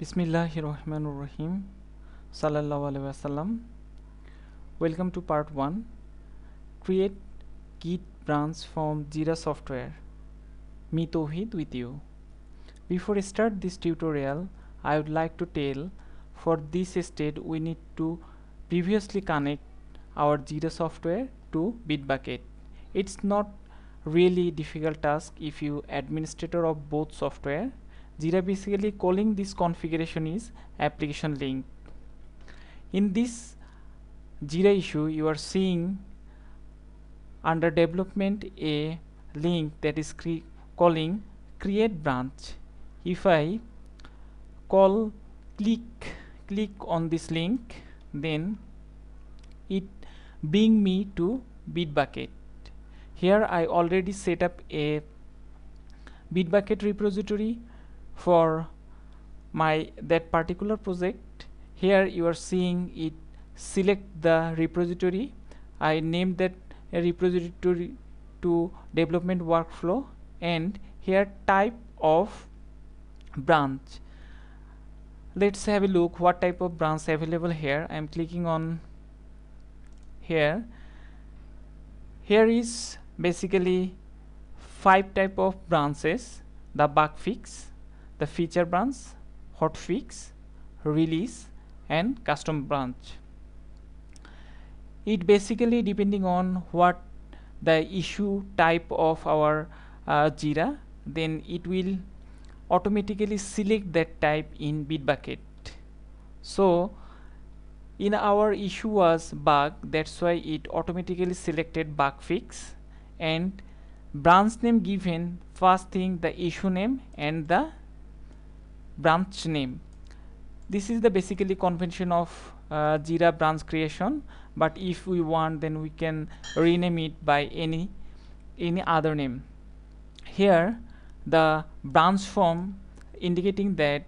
Bismillahirrahmanirrahim. Sallallahu Alaihi Wasallam. Welcome to part 1. Create Git branch from Jira software. Me Tawhid with you. Before I start this tutorial, I would like to tell for this state we need to previously connect our Jira software to Bitbucket. It's not really difficult task if you administrator of both software Jira basically calling this configuration is application link. In this Jira issue you are seeing under development a link that is cre calling create branch. If I call click click on this link then it bring me to Bitbucket. Here I already set up a Bitbucket repository for my that particular project. Here you are seeing it select the repository. I named that repository to development workflow and here type of branch. Let's have a look what type of branch available here. I'm clicking on here. Here is basically five type of branches the bug fix the feature branch, hotfix, release and custom branch. It basically depending on what the issue type of our uh, Jira then it will automatically select that type in Bitbucket. So in our issue was bug that's why it automatically selected bug fix and branch name given first thing the issue name and the branch name. This is the basically convention of uh, Jira branch creation but if we want then we can rename it by any any other name. Here the branch form indicating that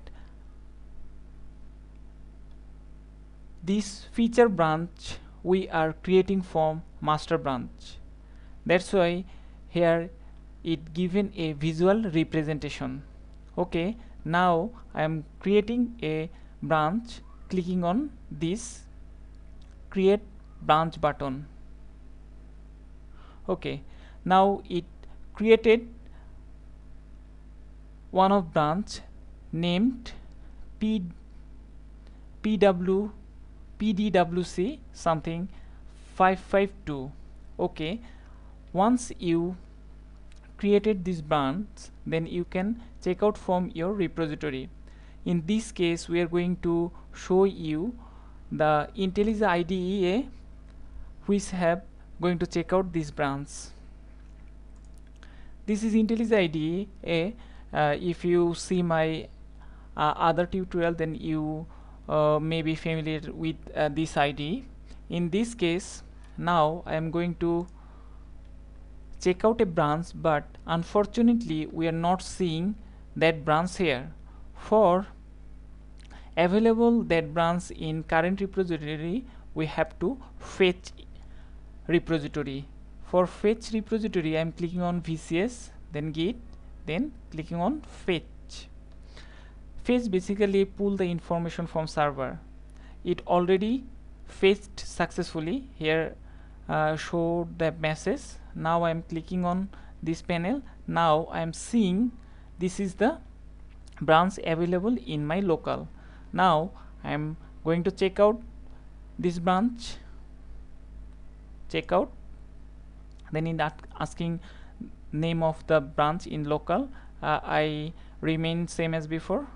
this feature branch we are creating from master branch. That's why here it given a visual representation. Okay now I am creating a branch. Clicking on this. Create branch button. Okay. Now it created one of branch named P PW PDWC something 552 okay. Once you created this branch then you can check out from your repository. In this case we are going to show you the IntelliJ IDEA which have going to check out this branch this is IntelliJ IDEA. Uh, if you see my uh, other tutorial then you uh, may be familiar with uh, this IDE in this case now I am going to check out a branch but unfortunately we are not seeing that branch here. For available that branch in current repository we have to fetch repository. For fetch repository I am clicking on VCS then git then clicking on fetch. Fetch basically pull the information from server. It already fetched successfully. Here uh, showed the message now I am clicking on this panel. Now I am seeing this is the branch available in my local. Now I am going to check out this branch. Check out. Then in that asking name of the branch in local uh, I remain same as before.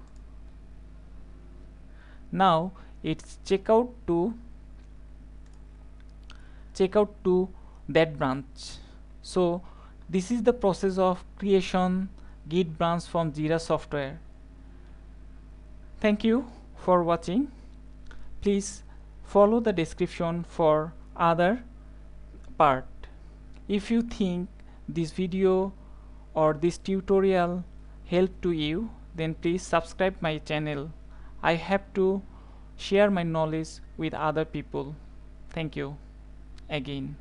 Now it's check out to check out to that branch so this is the process of creation git branch from jira software. Thank you for watching. Please follow the description for other part. If you think this video or this tutorial helped to you then please subscribe my channel. I have to share my knowledge with other people. Thank you again